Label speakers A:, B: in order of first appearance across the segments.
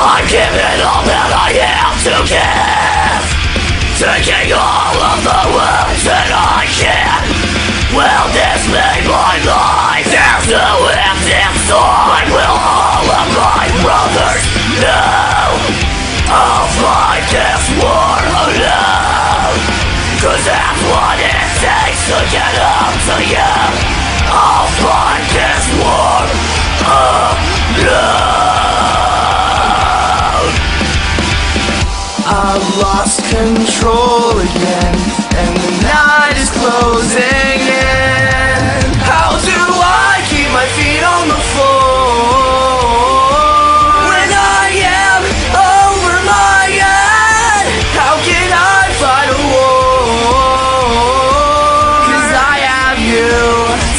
A: I'm giving all that I have to give. Taking all of the wounds that I can. Will this make my life? There's no end? Inside Will all of my brothers know I'll fight this war alone. Cause that's what it takes to get up to you. I'll fight this war alone
B: lost control again And the night is closing in. How do I keep my feet on the floor? When I am over my head How can I fight a war? Cause I have you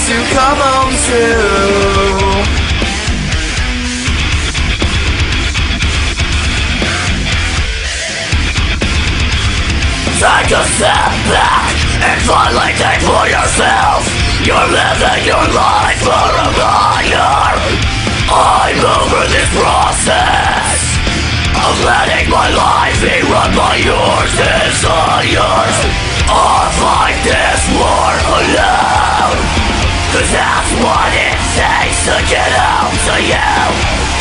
B: to come home to
A: A step back and finally think for yourself You're living your life for a liar I'm over this process Of letting my life be run by your desires. I'll fight this war alone. Cause that's what it takes to get out to you.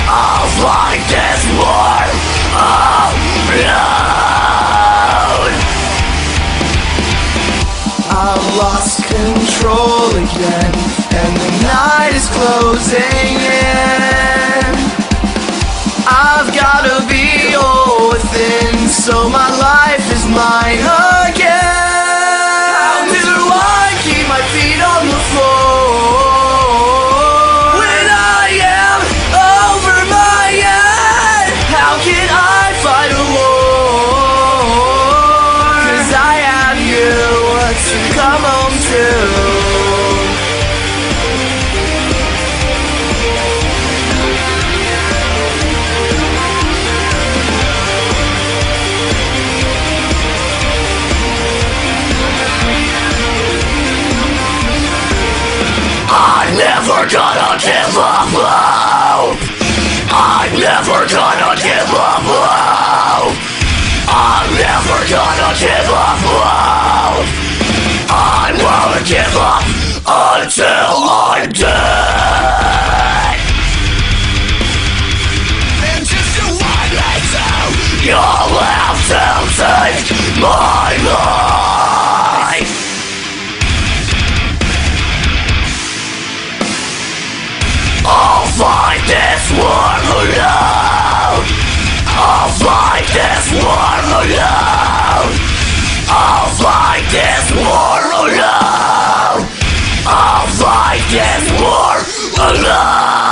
A: I'll fight
B: I've lost control again And the night is closing in. I've gotta be all within So my life is mine
A: I'm never gonna give up hope I'm never gonna give up hope I'm never gonna give up hope I won't give up until I'm dead. And just to one You'll have to take my life Death war alive!